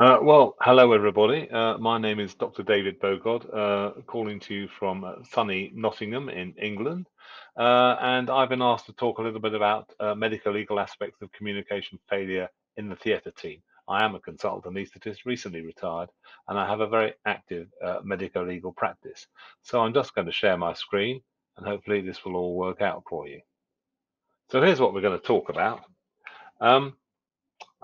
Uh, well, hello everybody. Uh, my name is Dr. David Bogod, uh, calling to you from uh, sunny Nottingham in England. Uh, and I've been asked to talk a little bit about uh, medico legal aspects of communication failure in the theatre team. I am a consultant anaesthetist, recently retired, and I have a very active medico legal practice. So I'm just going to share my screen, and hopefully this will all work out for you. So here's what we're going to talk about. Um,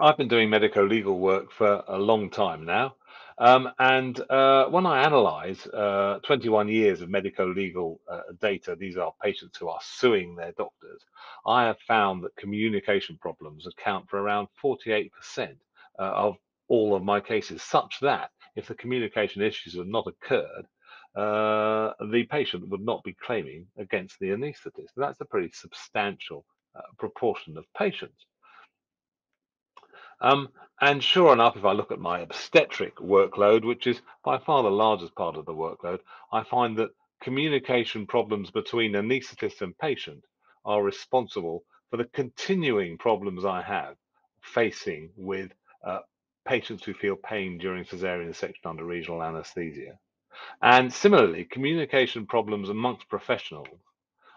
I've been doing medico legal work for a long time now. Um, and uh, when I analyze uh, 21 years of medico legal uh, data, these are patients who are suing their doctors, I have found that communication problems account for around 48% uh, of all of my cases, such that if the communication issues had not occurred, uh, the patient would not be claiming against the anaesthetist. That's a pretty substantial uh, proportion of patients. Um, and sure enough, if I look at my obstetric workload, which is by far the largest part of the workload, I find that communication problems between anaesthetist and patient are responsible for the continuing problems I have facing with uh, patients who feel pain during cesarean section under regional anesthesia. And similarly, communication problems amongst professionals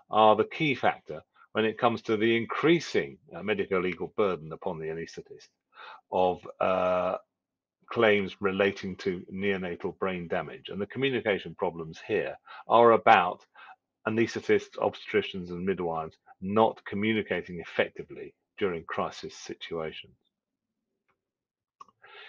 are the key factor when it comes to the increasing uh, medico legal burden upon the anaesthetist of uh, claims relating to neonatal brain damage. And the communication problems here are about anaesthetists, obstetricians, and midwives not communicating effectively during crisis situations.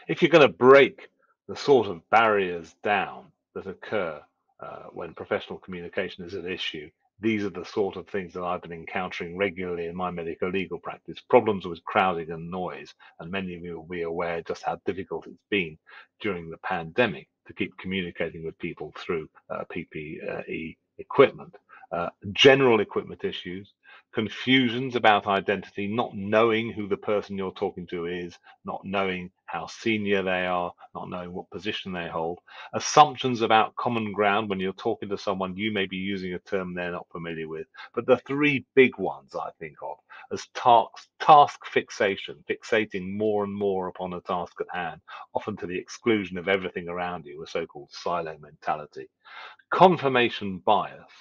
If you're going to break the sort of barriers down that occur uh, when professional communication is an issue these are the sort of things that I've been encountering regularly in my medical legal practice problems with crowding and noise. And many of you will be aware just how difficult it's been during the pandemic to keep communicating with people through uh, PPE equipment. Uh, general equipment issues, confusions about identity, not knowing who the person you're talking to is, not knowing how senior they are, not knowing what position they hold, assumptions about common ground when you're talking to someone, you may be using a term they're not familiar with. But the three big ones I think of as task, task fixation, fixating more and more upon a task at hand, often to the exclusion of everything around you, a so called silo mentality. Confirmation bias,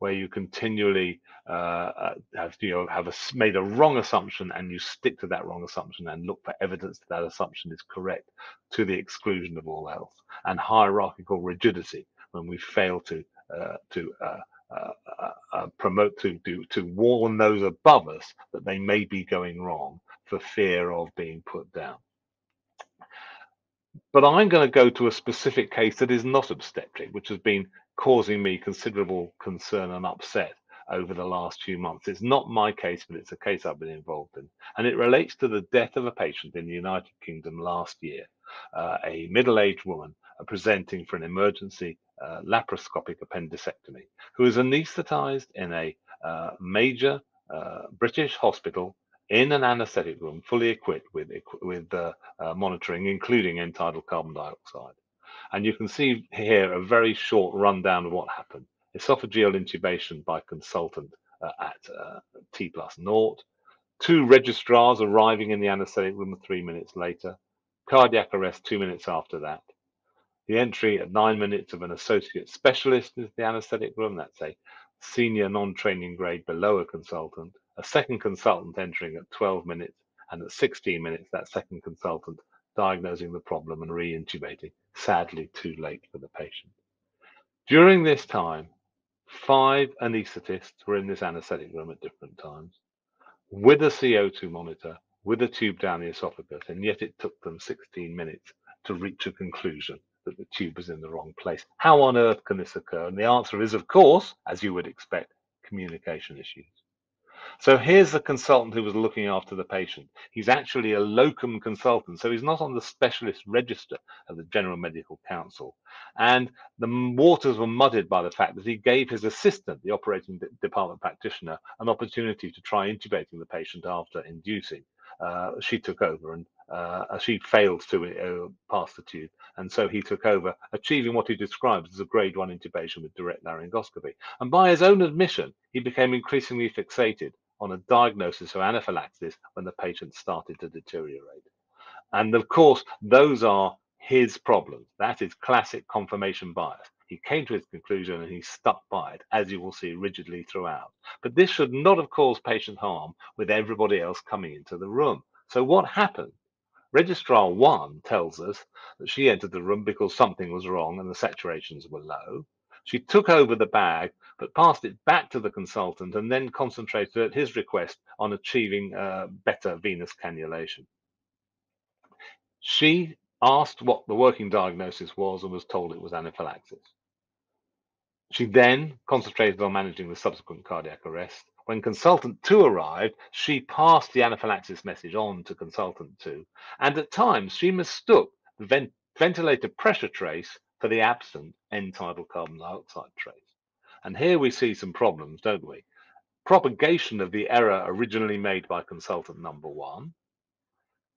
where you continually uh, uh, have you know have a, made a wrong assumption and you stick to that wrong assumption and look for evidence that that assumption is correct to the exclusion of all else and hierarchical rigidity when we fail to uh, to uh, uh, uh, promote to do to warn those above us that they may be going wrong for fear of being put down. But I'm going to go to a specific case that is not obstetric, which has been causing me considerable concern and upset over the last few months. It's not my case, but it's a case I've been involved in. And it relates to the death of a patient in the United Kingdom last year, uh, a middle aged woman uh, presenting for an emergency uh, laparoscopic appendectomy, who was anesthetized in a uh, major uh, British hospital in an anesthetic room, fully equipped with, with uh, monitoring, including tidal carbon dioxide. And you can see here a very short rundown of what happened. Esophageal intubation by consultant uh, at uh, T plus naught. Two registrars arriving in the anesthetic room three minutes later. Cardiac arrest two minutes after that. The entry at nine minutes of an associate specialist into the anesthetic room. That's a senior non-training grade below a consultant. A second consultant entering at 12 minutes. And at 16 minutes, that second consultant diagnosing the problem and re-intubating, sadly too late for the patient. During this time, five anaesthetists were in this anaesthetic room at different times with a CO2 monitor, with a tube down the esophagus, and yet it took them 16 minutes to reach a conclusion that the tube was in the wrong place. How on earth can this occur? And the answer is, of course, as you would expect, communication issues. So here's the consultant who was looking after the patient. He's actually a locum consultant, so he's not on the specialist register of the General Medical Council. And the waters were muddied by the fact that he gave his assistant, the operating department practitioner, an opportunity to try intubating the patient after inducing. Uh, she took over and uh, she failed to uh, pass the tube, and so he took over, achieving what he describes as a grade one intubation with direct laryngoscopy. And by his own admission, he became increasingly fixated on a diagnosis of anaphylaxis when the patient started to deteriorate. And of course, those are his problems. That is classic confirmation bias. He came to his conclusion and he stuck by it, as you will see rigidly throughout. But this should not have caused patient harm with everybody else coming into the room. So what happened? Registrar 1 tells us that she entered the room because something was wrong and the saturations were low. She took over the bag, but passed it back to the consultant and then concentrated at his request on achieving uh, better venous cannulation. She asked what the working diagnosis was and was told it was anaphylaxis. She then concentrated on managing the subsequent cardiac arrest. When consultant two arrived, she passed the anaphylaxis message on to consultant two, and at times she mistook the vent ventilator pressure trace for the absent end tidal carbon dioxide trace. And here we see some problems, don't we? Propagation of the error originally made by consultant number one,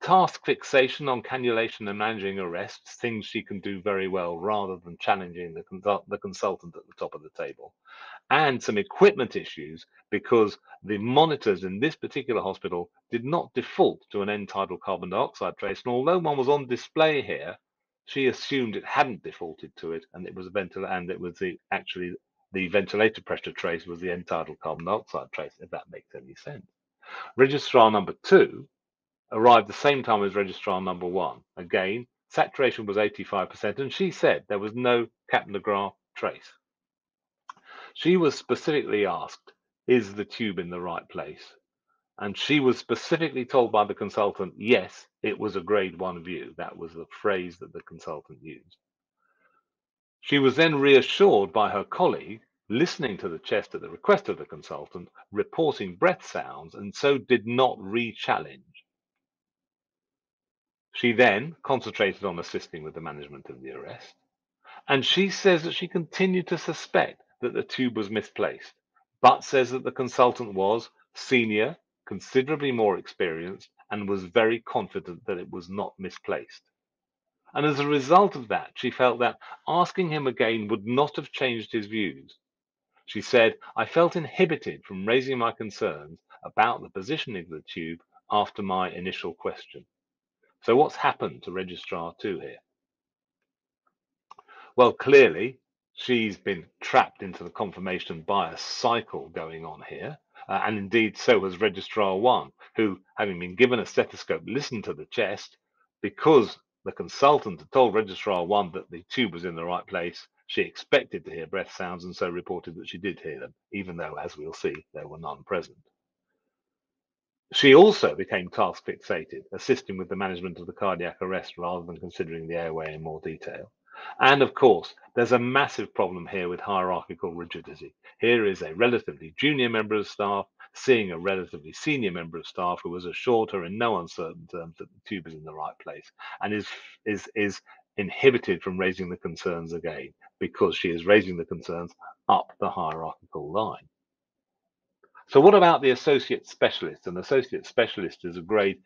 task fixation on cannulation and managing arrests, things she can do very well rather than challenging the, consult the consultant at the top of the table, and some equipment issues because the monitors in this particular hospital did not default to an end tidal carbon dioxide trace. And although one was on display here, she assumed it hadn't defaulted to it and it was a ventilator and it was the actually the ventilator pressure trace was the tidal carbon dioxide trace, if that makes any sense. Registrar number two arrived the same time as registrar number one. Again, saturation was 85%, and she said there was no Capnogram trace. She was specifically asked, is the tube in the right place? And she was specifically told by the consultant, yes, it was a grade one view. That was the phrase that the consultant used. She was then reassured by her colleague, listening to the chest at the request of the consultant, reporting breath sounds, and so did not re challenge. She then concentrated on assisting with the management of the arrest, and she says that she continued to suspect that the tube was misplaced, but says that the consultant was senior, considerably more experienced, and was very confident that it was not misplaced. And as a result of that, she felt that asking him again would not have changed his views. She said, I felt inhibited from raising my concerns about the positioning of the tube after my initial question. So what's happened to Registrar 2 here? Well, clearly, she's been trapped into the confirmation bias cycle going on here. Uh, and indeed, so has Registrar 1, who, having been given a stethoscope, listened to the chest because the consultant had told Registrar 1 that the tube was in the right place. She expected to hear breath sounds and so reported that she did hear them, even though, as we'll see, there were none present. She also became task fixated, assisting with the management of the cardiac arrest rather than considering the airway in more detail. And of course, there's a massive problem here with hierarchical rigidity. Here is a relatively junior member of staff seeing a relatively senior member of staff who has assured her in no uncertain terms that the tube is in the right place and is is is inhibited from raising the concerns again because she is raising the concerns up the hierarchical line. So what about the associate specialist? An associate specialist is a grade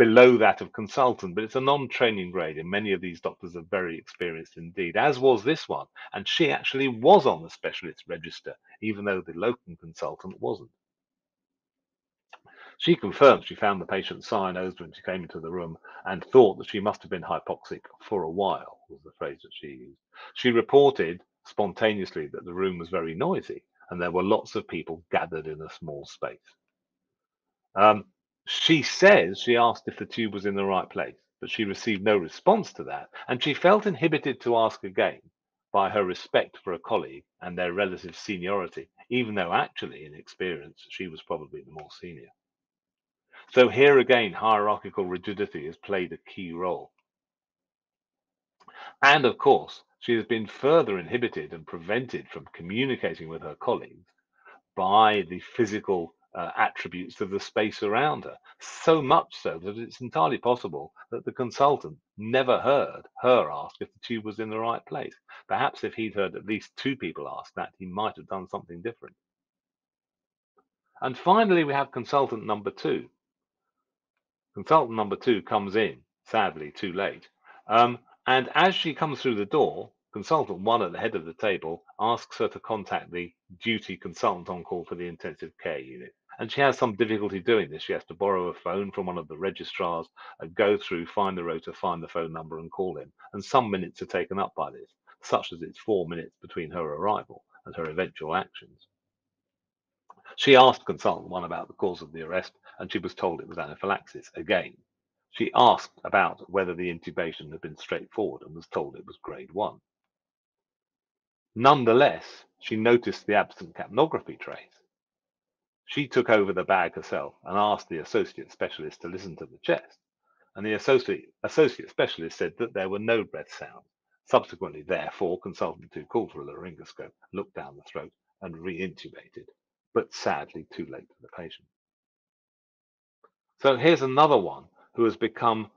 below that of consultant, but it's a non-training grade, and many of these doctors are very experienced indeed, as was this one. And she actually was on the specialist register, even though the locum consultant wasn't. She confirmed she found the patient cyanosed when she came into the room and thought that she must have been hypoxic for a while, was the phrase that she used. She reported spontaneously that the room was very noisy and there were lots of people gathered in a small space. Um, she says she asked if the tube was in the right place, but she received no response to that, and she felt inhibited to ask again by her respect for a colleague and their relative seniority, even though actually, in experience, she was probably the more senior. So here again, hierarchical rigidity has played a key role. And of course, she has been further inhibited and prevented from communicating with her colleagues by the physical uh, attributes of the space around her. So much so that it's entirely possible that the consultant never heard her ask if the tube was in the right place. Perhaps if he'd heard at least two people ask that, he might have done something different. And finally, we have consultant number two. Consultant number two comes in, sadly, too late. Um, and as she comes through the door, consultant one at the head of the table asks her to contact the duty consultant on call for the intensive care unit. And she has some difficulty doing this. She has to borrow a phone from one of the registrars, and go through, find the rota, find the phone number, and call him. And some minutes are taken up by this, such as it's four minutes between her arrival and her eventual actions. She asked consultant one about the cause of the arrest, and she was told it was anaphylaxis again. She asked about whether the intubation had been straightforward and was told it was grade one. Nonetheless, she noticed the absent capnography trace. She took over the bag herself and asked the associate specialist to listen to the chest. And the associate, associate specialist said that there were no breath sounds. Subsequently, therefore, consultant two called for a laryngoscope, looked down the throat, and re-intubated, but sadly too late for the patient. So here's another one who has become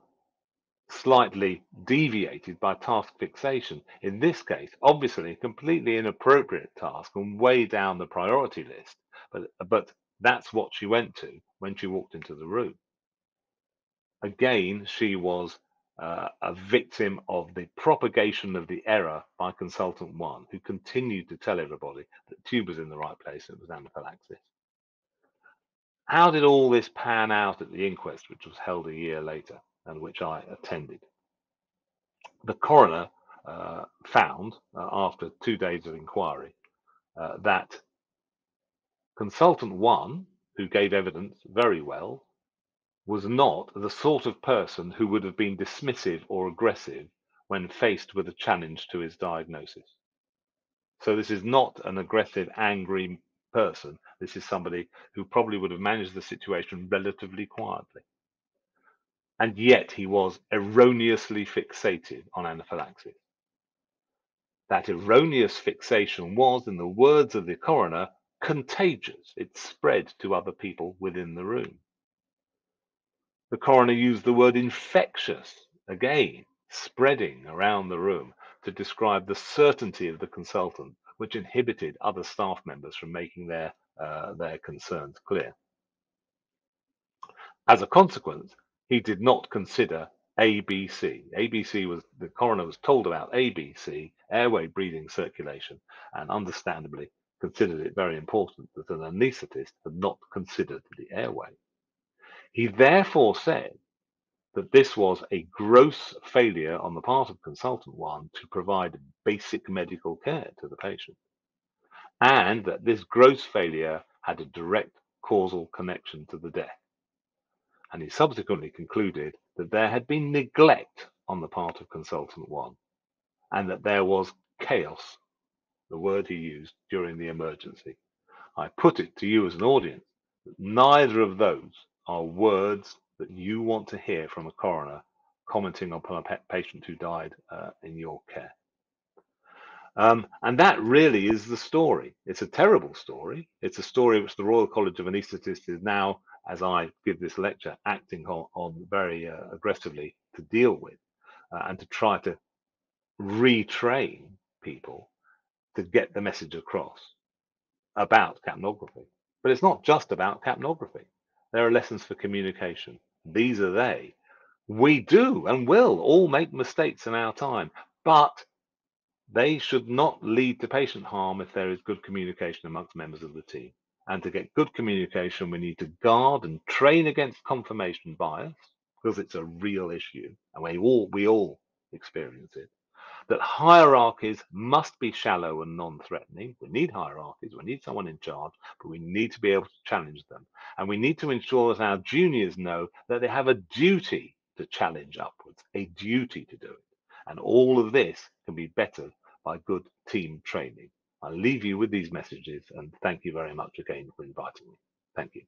slightly deviated by task fixation. In this case, obviously a completely inappropriate task and way down the priority list, but, but that's what she went to when she walked into the room. Again, she was uh, a victim of the propagation of the error by consultant one, who continued to tell everybody that tube was in the right place and it was anaphylaxis. How did all this pan out at the inquest, which was held a year later? and which I attended. The coroner uh, found, uh, after two days of inquiry, uh, that consultant one, who gave evidence very well, was not the sort of person who would have been dismissive or aggressive when faced with a challenge to his diagnosis. So this is not an aggressive, angry person. This is somebody who probably would have managed the situation relatively quietly and yet he was erroneously fixated on anaphylaxis. That erroneous fixation was, in the words of the coroner, contagious. It spread to other people within the room. The coroner used the word infectious, again, spreading around the room to describe the certainty of the consultant, which inhibited other staff members from making their, uh, their concerns clear. As a consequence, he did not consider ABC. ABC was the coroner was told about ABC, airway breathing circulation, and understandably considered it very important that an anaesthetist had not considered the airway. He therefore said that this was a gross failure on the part of consultant one to provide basic medical care to the patient, and that this gross failure had a direct causal connection to the death and he subsequently concluded that there had been neglect on the part of consultant one and that there was chaos, the word he used during the emergency. I put it to you as an audience that neither of those are words that you want to hear from a coroner commenting upon a patient who died uh, in your care. Um, and that really is the story. It's a terrible story. It's a story which the Royal College of Anaesthetists is now as I give this lecture, acting on, on very uh, aggressively to deal with uh, and to try to retrain people to get the message across about capnography. But it's not just about capnography. There are lessons for communication. These are they. We do and will all make mistakes in our time, but they should not lead to patient harm if there is good communication amongst members of the team. And to get good communication, we need to guard and train against confirmation bias because it's a real issue and we all, we all experience it. That hierarchies must be shallow and non-threatening. We need hierarchies, we need someone in charge, but we need to be able to challenge them. And we need to ensure that our juniors know that they have a duty to challenge upwards, a duty to do it. And all of this can be better by good team training. I'll leave you with these messages and thank you very much again for inviting me. Thank you.